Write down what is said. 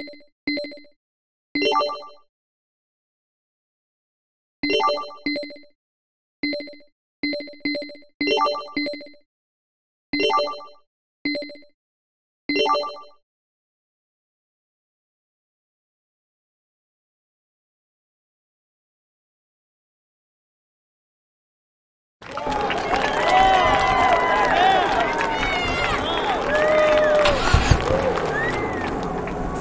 you